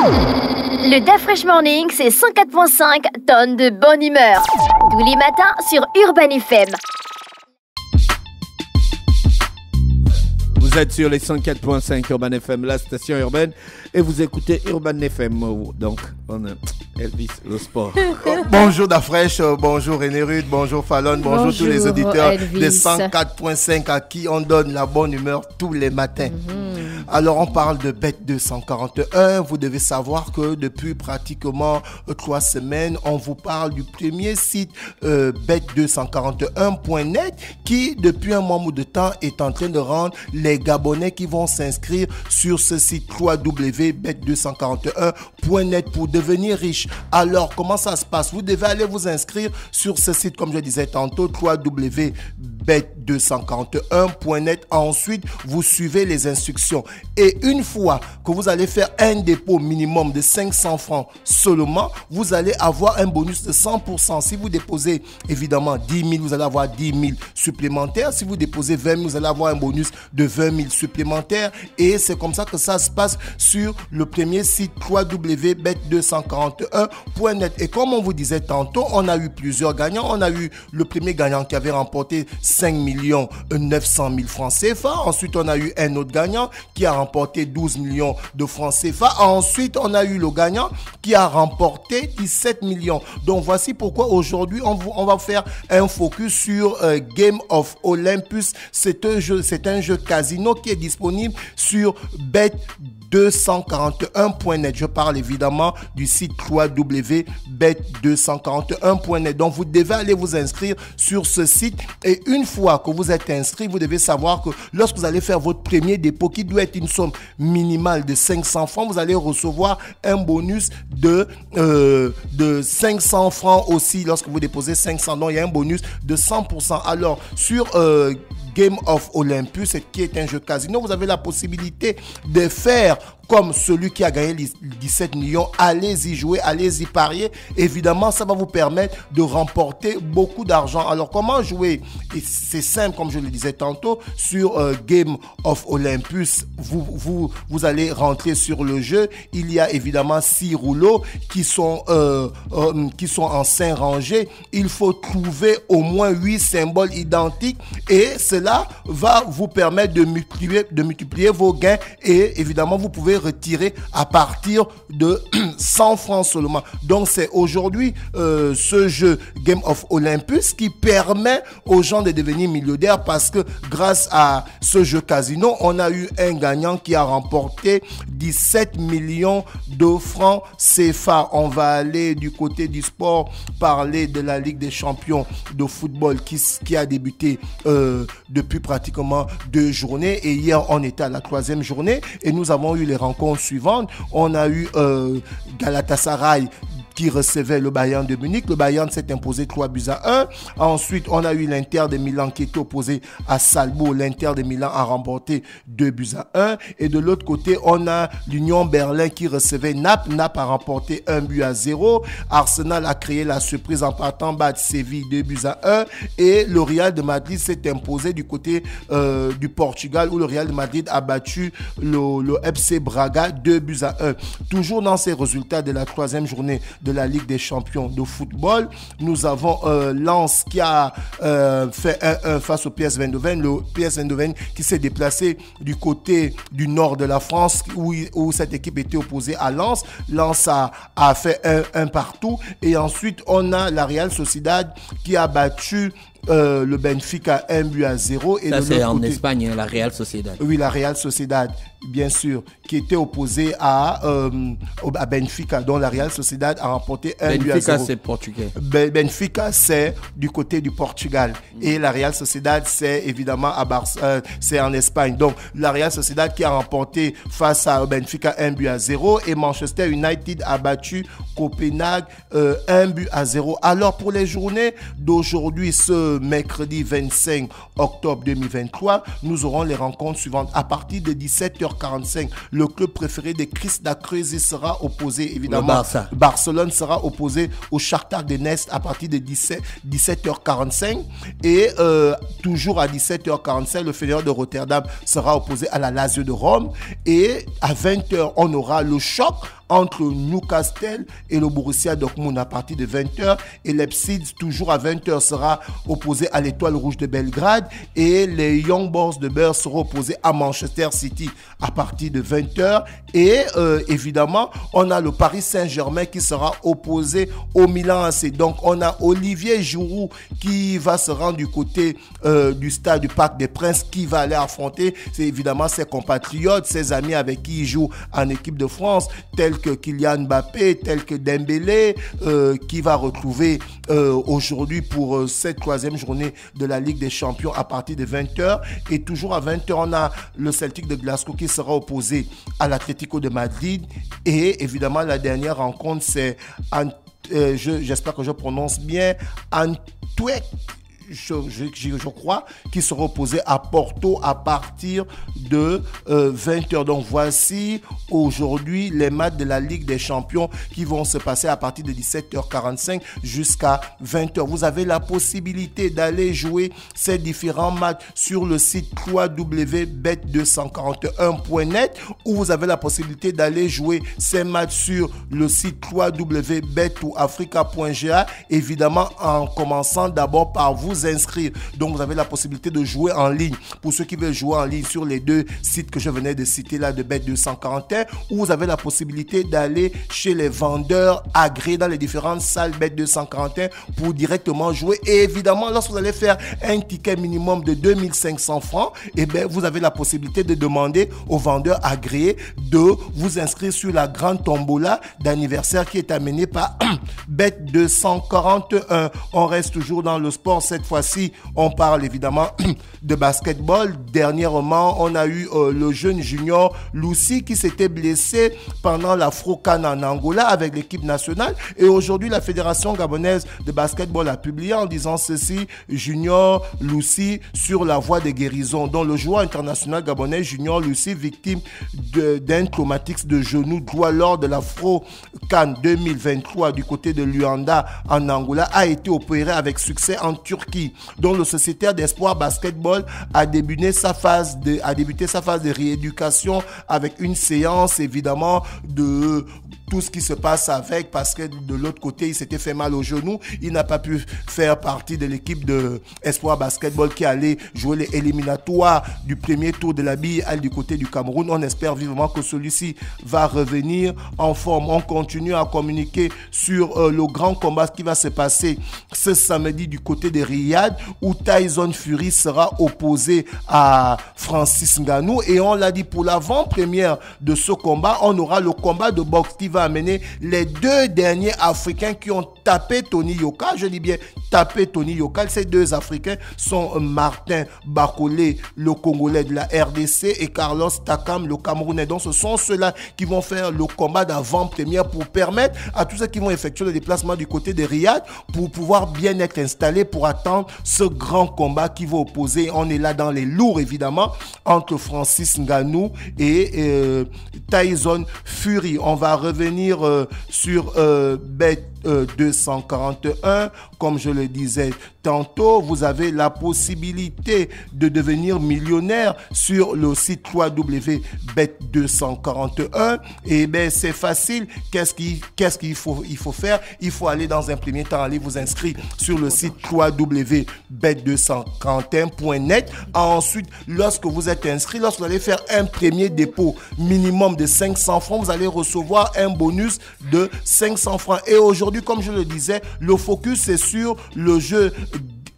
Le DAF Morning, c'est 104.5 tonnes de bonne humeur. Tous les matins sur Urban FM. Vous êtes sur les 104.5 Urban FM, la station urbaine, et vous écoutez Urban FM. Donc, on a Elvis, le sport. bonjour Dafresh, bonjour René Rude, bonjour Fallon, bonjour, tous les auditeurs des 104.5 à qui on donne la bonne humeur tous les matins. Mhm. Alors, on parle de Bet 241. Vous devez savoir que depuis pratiquement trois semaines, on vous parle du premier site euh, bet241.net qui, depuis un moment de temps, est en train de rendre les Gabonais qui vont s'inscrire sur ce site www.bet241.net pour devenir riches. Alors, comment ça se passe? Vous devez aller vous inscrire sur ce site, comme je disais tantôt, www.bet241.net. Ensuite, vous suivez les instructions. Et une fois que vous allez faire un dépôt minimum de 500 francs seulement, vous allez avoir un bonus de 100%. Si vous déposez évidemment 10 000, vous allez avoir 10 000 supplémentaires. Si vous déposez 20 000, vous allez avoir un bonus de 20 000 supplémentaires. Et c'est comme ça que ça se passe sur le premier site www.bet241.net. Et comme on vous disait tantôt, on a eu plusieurs gagnants. On a eu le premier gagnant qui avait remporté 5 900 000 francs CFA. Ensuite, on a eu un autre gagnant qui a remporté 12 millions de francs CFA. Ensuite, on a eu le gagnant qui a remporté 17 millions. Donc voici pourquoi aujourd'hui on, on, va faire un focus sur euh, Game of Olympus. C'est un jeu, un jeu casino qui est disponible sur Bet 241.net. Je parle évidemment du site www.bet241.net. Donc vous devez aller vous inscrire sur ce site et une fois que vous êtes inscrit, vous devez savoir que lorsque vous allez faire votre premier dépôt qui doit être une somme minimale de 500 francs, vous allez recevoir un bonus de, euh, de 500 francs aussi lorsque vous déposez 500. Donc il y a un bonus de 100%. Alors sur euh, Game of Olympus, qui est un jeu casino, vous avez la possibilité de faire comme celui qui a gagné les 17 millions, allez-y jouer, allez-y parier. Évidemment, ça va vous permettre de remporter beaucoup d'argent. Alors, comment jouer? C'est simple, comme je le disais tantôt, sur euh, Game of Olympus, vous, vous, vous allez rentrer sur le jeu. Il y a évidemment six rouleaux qui sont, euh, euh, qui sont en cinq rangées. Il faut trouver au moins huit symboles identiques et cela va vous permettre de multiplier, de multiplier vos gains et évidemment, vous pouvez retirer à partir de 100 francs seulement. Donc c'est aujourd'hui euh, ce jeu Game of Olympus qui permet aux gens de devenir millionnaires parce que grâce à ce jeu casino, on a eu un gagnant qui a remporté 17 millions de francs CFA. On va aller du côté du sport, parler de la Ligue des champions de football qui, qui a débuté euh, depuis pratiquement deux journées et hier on était à la troisième journée et nous avons eu les rencontres suivantes. On a eu euh, Galatasaray qui recevait le Bayern de Munich. Le Bayern s'est imposé 3 buts à 1. Ensuite, on a eu l'Inter de Milan qui était opposé à Salbo. L'Inter de Milan a remporté 2 buts à 1. Et de l'autre côté, on a l'Union Berlin qui recevait Naples. Naples a remporté 1 but à 0. Arsenal a créé la surprise en partant battre Séville 2 buts à 1. Et le Real de Madrid s'est imposé du côté euh, du Portugal où le Real de Madrid a battu le, le FC Braga 2 buts à 1. Toujours dans ces résultats de la troisième journée de la Ligue des champions de football. Nous avons euh, Lens qui a euh, fait 1-1 face au PS Eindhoven. Le PS Eindhoven qui s'est déplacé du côté du nord de la France où, où cette équipe était opposée à Lens. Lens a, a fait 1-1 partout. Et ensuite, on a la Real Sociedad qui a battu euh, le Benfica 1 but à 0. Et Ça, c'est en Espagne, hein, la Real Sociedad. Oui, la Real Sociedad, bien sûr, qui était opposée à, euh, à Benfica, dont la Real Sociedad a remporté 1 but à 0. Benfica, c'est portugais. Benfica, c'est du côté du Portugal. Et la Real Sociedad, c'est évidemment à euh, c'est en Espagne. Donc, la Real Sociedad qui a remporté face à Benfica 1 but à 0. Et Manchester United a battu Copenhague 1 but à 0. Alors, pour les journées d'aujourd'hui, ce mercredi 25 octobre 2023, nous aurons les rencontres suivantes. À partir de 17h45, le club préféré de Chris sera opposé, évidemment. Barcelone sera opposé au Shakhtar de Nest à partir de 17, 17h45. Et euh, toujours à 17h45, le Fédéral de Rotterdam sera opposé à la Lazio de Rome. Et à 20h, on aura le choc entre Newcastle et le Borussia Dortmund à partir de 20h. Et Leipzig, toujours à 20h, sera opposé à l'Étoile Rouge de Belgrade. Et les Young Boys de Beurre seront opposés à Manchester City à partir de 20h. Et euh, évidemment, on a le Paris Saint-Germain qui sera opposé au Milan AC. Donc, on a Olivier Giroud qui va se rendre du côté euh, du stade du Parc des Princes, qui va aller affronter, c'est évidemment ses compatriotes, ses amis avec qui il joue en équipe de France, tels que Kylian Mbappé, tels que Dembélé, euh, qui va retrouver aujourd'hui pour cette troisième journée de la Ligue des Champions à partir de 20h. Et toujours à 20h, on a le Celtic de Glasgow qui sera opposé à l'Atlético de Madrid. Et évidemment, la dernière rencontre, c'est, euh, j'espère que je prononce bien, Antwerp je, crois, qui sera opposé à Porto à partir de 20h. Euh, Donc voici aujourd'hui les matchs de la Ligue des Champions qui vont se passer à partir de 17h45 jusqu'à 20h. Vous avez la possibilité d'aller jouer ces différents matchs sur le site www.bet241.net ou vous avez la possibilité d'aller jouer ces matchs sur le site www.betouafrica.ga évidemment en commençant d'abord par vous inscrire. Donc vous avez la possibilité de jouer en ligne. Pour ceux qui veulent jouer en ligne sur les deux sites que je venais de citer là de Bet 241, ou vous avez la possibilité d'aller chez les vendeurs agréés dans les différentes salles Bet 241 pour directement jouer. Et évidemment, lorsque vous allez faire un ticket minimum de 2500 francs, et eh bien, vous avez la possibilité de demander aux vendeurs agréés de vous inscrire sur la grande tombola d'anniversaire qui est amenée par Bet 241. On reste toujours dans le sport cette fois-ci, on parle évidemment de basketball. Dernièrement, on a eu euh, le jeune junior Lucy qui s'était blessé pendant l'Afro-Can en Angola avec l'équipe nationale. Et aujourd'hui, la Fédération gabonaise de basketball a publié en disant ceci, Junior Lucy sur la voie de guérison. dont le joueur international gabonais Junior Lucy, victime d'un traumatisme de genou droit lors de l'Afro-Can 2023 du côté de Luanda en Angola, a été opéré avec succès en Turquie dont le sociétaire d'espoir basketball a débuté sa phase de, a débuté sa phase de rééducation avec une séance évidemment de tout ce qui se passe avec parce que de l'autre côté il s'était fait mal au genou. Il n'a pas pu faire partie de l'équipe de Espoir Basketball qui allait jouer les éliminatoires du premier tour de la bille du côté du Cameroun. On espère vivement que celui-ci va revenir en forme. On continue à communiquer sur euh, le grand combat qui va se passer ce samedi du côté des Riyad où Tyson Fury sera opposé à Francis Ngannou. Et on l'a dit pour l'avant-première de ce combat, on aura le combat de boxe qui va amener les deux derniers Africains qui ont tapé Tony Yoka. Je dis bien tapé Tony Yoka. Ces deux Africains sont Martin Bakolé, le Congolais de la RDC, et Carlos Takam, le Camerounais. Donc ce sont ceux-là qui vont faire le combat d'avant-première pour permettre à tous ceux qui vont effectuer le déplacement du côté de Riyad pour pouvoir bien être installés pour attendre ce grand combat qui va opposer, on est là dans les lourds évidemment, entre Francis Nganou et euh, Tyson Fury. On va revenir euh, sur euh, Bet 241. Comme je le disais tantôt, vous avez la possibilité de devenir millionnaire sur le site www.bet241. Et ben c'est facile. Qu'est-ce qu'il faut faire? Il faut aller dans un premier temps, aller vous inscrire sur le site www.bet241.net. Ensuite, lorsque vous êtes inscrit, lorsque vous allez faire un premier dépôt minimum de 500 francs, vous allez recevoir un bonus de 500 francs. Et aujourd'hui, comme je le disais, le focus est sur le jeu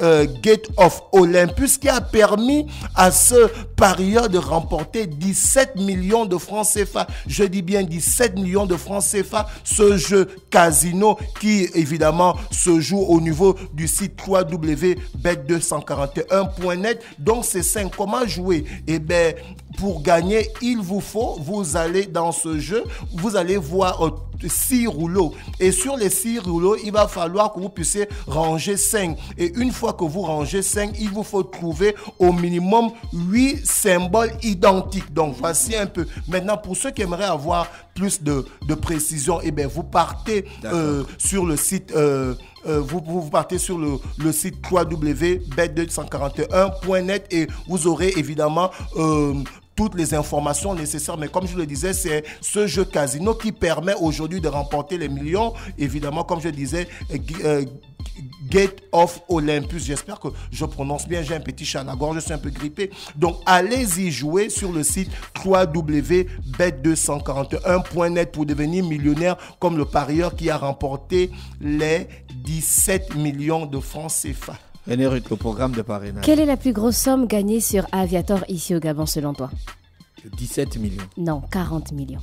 euh, Gate of Olympus qui a permis à ce parieur de remporter 17 millions de francs CFA. Je dis bien 17 millions de francs CFA. Ce jeu casino qui évidemment se joue au niveau du site www.bet241.net. Donc c'est simple. Comment jouer? Eh bien, pour gagner, il vous faut, vous allez dans ce jeu, vous allez voir euh, six rouleaux. Et sur les six rouleaux, il va falloir que vous puissiez ranger 5. Et une fois que vous rangez 5, il vous faut trouver au minimum 8 symboles identiques. Donc voici un peu. Maintenant, pour ceux qui aimeraient avoir plus de, de précision, eh bien, vous partez euh, sur le site. Euh, euh, vous, vous, partez sur le, le site www.bet241.net et vous aurez évidemment toutes les informations nécessaires. Mais comme je le disais, c'est ce jeu casino qui permet aujourd'hui de remporter les millions. Évidemment, comme je disais, euh, Gate of Olympus. J'espère que je prononce bien. J'ai un petit chat à la gorge, je suis un peu grippé. Donc, allez-y jouer sur le site www.bet241.net pour devenir millionnaire comme le parieur qui a remporté les 17 millions de francs CFA. Le programme de parrainage. Quelle est la plus grosse somme gagnée sur Aviator ici au Gabon selon toi? 17 millions. Non, 40 millions.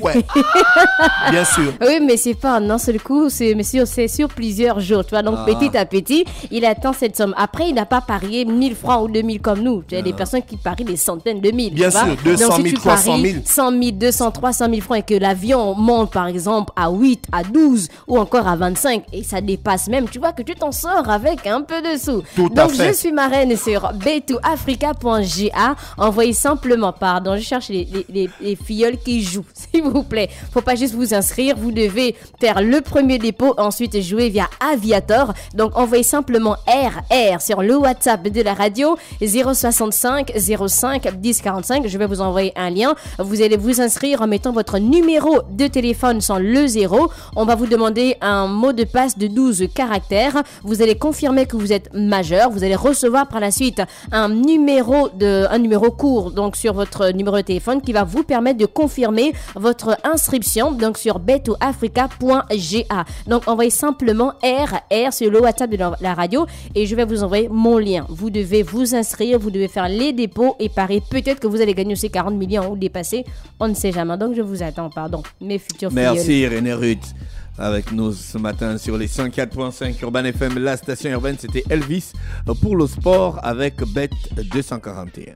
Ouais. Bien sûr. Oui, mais c'est pas en un seul coup, c'est sur, sur plusieurs jours. Tu vois, donc ah. petit à petit, il atteint cette somme. Après, il n'a pas parié 1000 francs ou 2000 comme nous. Tu as des ah. personnes qui parient des centaines de mille. Bien sûr, 200 000, 300 000. 100 000, 200, 300 000 francs et que l'avion monte par exemple à 8, à 12 ou encore à 25 et ça dépasse même, tu vois que tu t'en sors avec un peu de sous. Tout donc à fait. je suis marraine sur b2africa.ga. Envoyez simplement, pardon, je cherche les, les, les filleuls qui jouent vous plaît. Faut pas juste vous inscrire, vous devez faire le premier dépôt, ensuite jouer via Aviator. Donc envoyez simplement RR sur le WhatsApp de la radio 065 05 10 45. Je vais vous envoyer un lien. Vous allez vous inscrire en mettant votre numéro de téléphone sans le zéro. On va vous demander un mot de passe de 12 caractères. Vous allez confirmer que vous êtes majeur. Vous allez recevoir par la suite un numéro de un numéro court donc sur votre numéro de téléphone qui va vous permettre de confirmer votre inscription donc sur betoafrica.ga. Donc envoyez simplement RR sur le WhatsApp de la radio et je vais vous envoyer mon lien. Vous devez vous inscrire, vous devez faire les dépôts et parier. Peut-être que vous allez gagner ces 40 millions ou dépasser. On ne sait jamais. Donc je vous attends, pardon, mes futurs Merci René Ruth avec nous ce matin sur les 104.5 Urban FM. La station urbaine, c'était Elvis pour le sport avec Bet 241.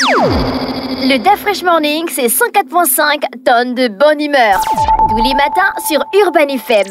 Le Fresh Morning, c'est 104.5 tonnes de bonne humeur. Tous les matins sur Urban FM.